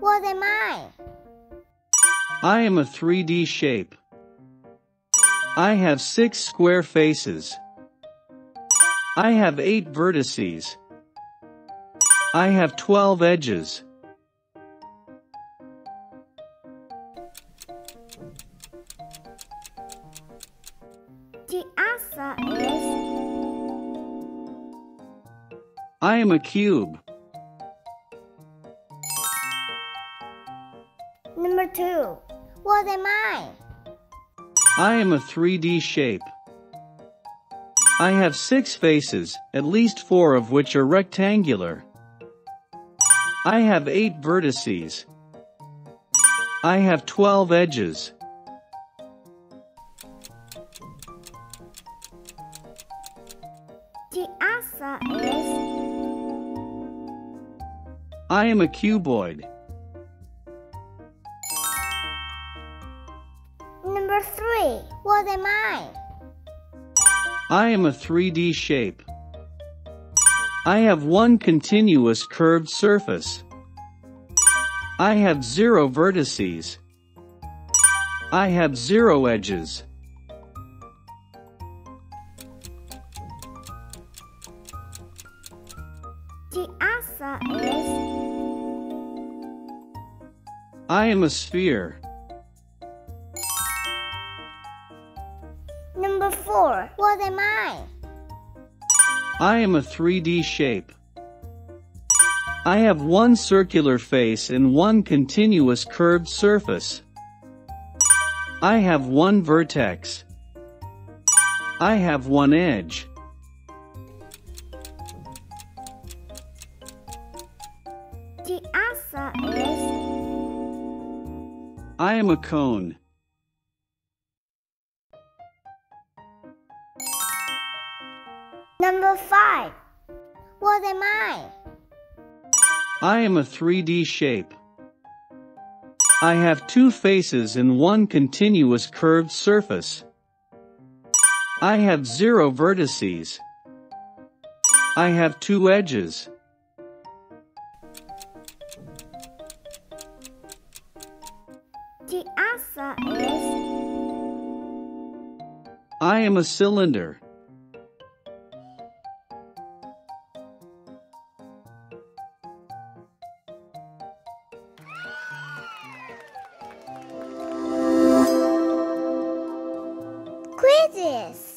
What am I? I am a 3D shape. I have six square faces. I have eight vertices. I have 12 edges. The answer is I am a cube. Number two. What am I? I am a 3D shape. I have six faces, at least four of which are rectangular. I have eight vertices. I have 12 edges. The answer is I am a cuboid. Number three. What am I? I am a 3D shape. I have one continuous curved surface. I have zero vertices. I have zero edges. The answer is I am a sphere. Number four. What am I? I am a 3D shape. I have one circular face and one continuous curved surface. I have one vertex. I have one edge. The answer is I am a cone. Number five. What am I? I am a 3D shape. I have two faces and one continuous curved surface. I have zero vertices. I have two edges. The answer is I am a cylinder. Quizzes.